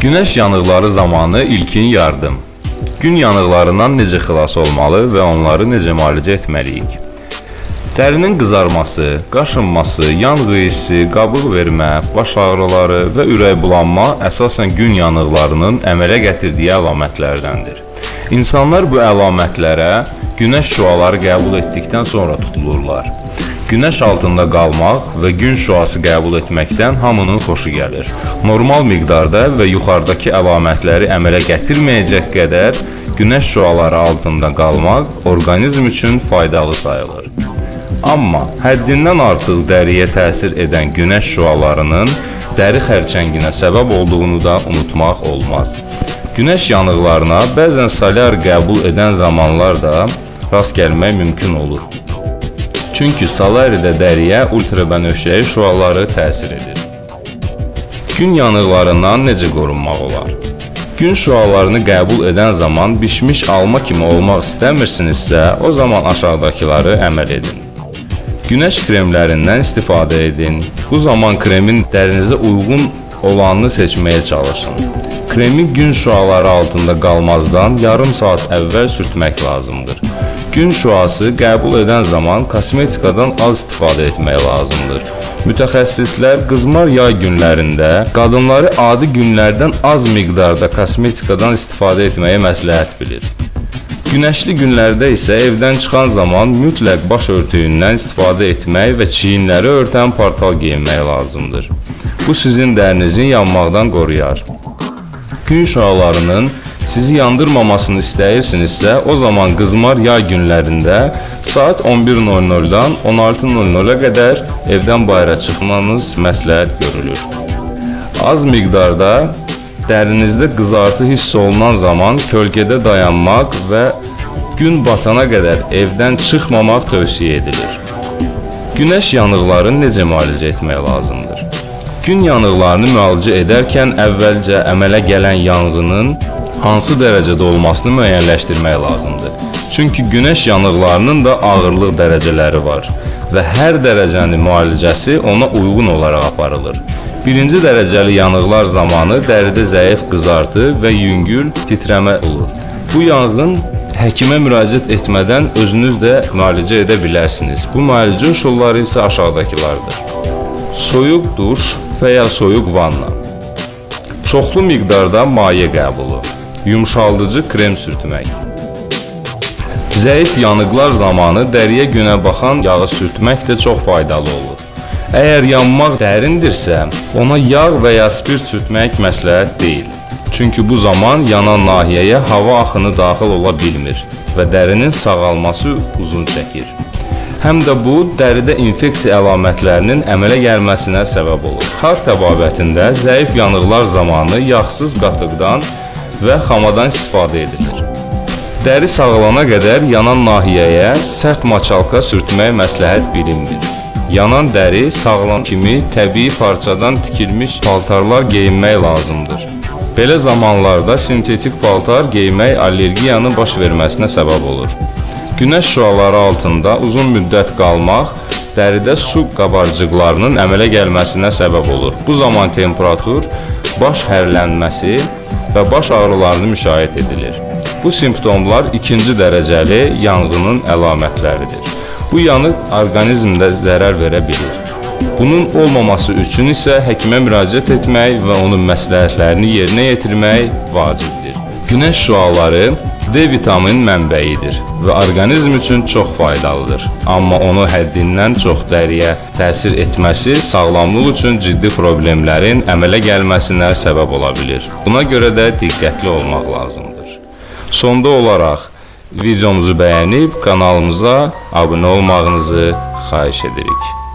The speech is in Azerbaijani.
Günəş yanıqları zamanı ilkin yardım. Gün yanıqlarından necə xilas olmalı və onları necə müalicə etməliyik? Dərinin qızarması, qaşınması, yanğı hissi, qabıq vermə, baş ağrıları və ürək bulanma əsasən gün yanıqlarının əmələ gətirdiyi əlamətlərdəndir. İnsanlar bu əlamətlərə günəş şüaları qəbul etdikdən sonra tutulurlar. Günəş altında qalmaq və gün şüası qəbul etməkdən hamının xoşu gəlir. Normal miqdarda və yuxarıdakı əlamətləri əmələ gətirməyəcək qədər günəş şüaları altında qalmaq orqanizm üçün faydalı sayılır. Amma həddindən artıq dəriyə təsir edən günəş şüalarının dəri xərçənginə səbəb olduğunu da unutmaq olmaz. Günəş yanıqlarına bəzən solyar qəbul edən zamanlar da rast gəlmək mümkün olur. Çünki salaridə dəriyə ultrabənövşəyi şüaları təsir edir. Gün yanıqlarından necə qorunmaq olar? Gün şüalarını qəbul edən zaman bişmiş alma kimi olmaq istəmirsinizsə, o zaman aşağıdakıları əməl edin. Günəş kremlərindən istifadə edin. Bu zaman kremin dərinizə uyğun olanını seçməyə çalışın. Kremi gün şüaları altında qalmazdan yarım saat əvvəl sürtmək lazımdır. Gün şüası qəbul edən zaman kosmetikadan az istifadə etmək lazımdır. Mütəxəssislər qızmar yay günlərində qadınları adi günlərdən az miqdarda kosmetikadan istifadə etməyə məsləhət bilir. Günəşli günlərdə isə evdən çıxan zaman mütləq baş örtüyündən istifadə etmək və çiyinləri örtən paltar geyinmək lazımdır. Bu sizin dərinizin yanmaqdan qoruyar. Gün şüalarının sizi yandırmamasını istəyirsinizsə, o zaman qızmar yay günlərində saat 11:00-dan 16:00-a qədər evdən bayıra çıxmanız məsləhət görülür. Az miqdarda dərinizdə qızartı hiss olunan zaman kölgədə dayanmaq və gün batana qədər evdən çıxmamaq tövsiyə edilir. Günəş yanıqlarını necə müalicə etmək lazımdır? Gün yanıqlarını müalicə edərkən əvvəlcə əmələ gələn yanğının hansı dərəcədə olmasını müəyyənləşdirmək lazımdır. Çünki günəş yanıqlarının da ağırlıq dərəcələri var və hər dərəcənin müalicəsi ona uyğun olaraq aparılır. Birinci dərəcəli yanıqlar zamanı dəridə zəif qızartı və yüngül titrəmə olur. Bu yanğın həkimə müraciət etmədən özünüz də müalicə edə bilərsiniz. Bu müalicə üsulları isə aşağıdakılardır. Soyuq duş və ya soyuq vanna. Çoxlu miqdarda maye qəbulu yumşaldıcı krem sürtmək. Zəif yanıqlar zamanı dəriyə günə baxan yağı sürtmək də çox faydalı olur. Əgər yanmaq dərindirsə, ona yağ və ya spirt sürtmək məsləhət deyil. Çünki bu zaman yanan nahiyəyə hava axını daxil ola bilmir və dərinin sağalması uzun çəkir. Həm də bu dəridə infeksiya əlamətlərinin əmələ gəlməsinə səbəb olur. Xar təbabətində zəif yanıqlar zamanı yağsız qatıqdan və xamadan istifadə edilir. Dəri sağalana qədər yanan nahiyəyə sərt maçalka sürtmək məsləhət bilinmir. Yanan dəri sağlam kimi təbii parçadan tikilmiş paltarlar geyinmək lazımdır. Belə zamanlarda sintetik paltar geymək allergiyanın baş verməsinə səbəb olur. Günəş şüaları altında uzun müddət qalmaq dəridə su qabarcıqlarının əmələ gəlməsinə səbəb olur. Bu zaman temperatur, baş hərlənməsi və baş ağrılarını müşahidə edilir. Bu simptomlar ikinci dərəcəli yanğının əlamətləridir. Bu yanıq orqanizmdə zərər verə bilir. Bunun olmaması üçün isə həkimə müraciət etmək və onun məsləhətlərini yerinə yetirmək vacibdir. Günəş şüaları D vitamini mənbəyidir və orqanizm üçün çox faydalıdır. Amma onu həddindən çox dəriyə təsir etməsi sağlamlıq üçün ciddi problemlərin əmələ gəlməsinə səbəb ola bilər. Buna görə də diqqətli olmaq lazımdır. Sonda olaraq videomuzu bəyənib kanalımıza abunə olmağınızı xahiş edirik.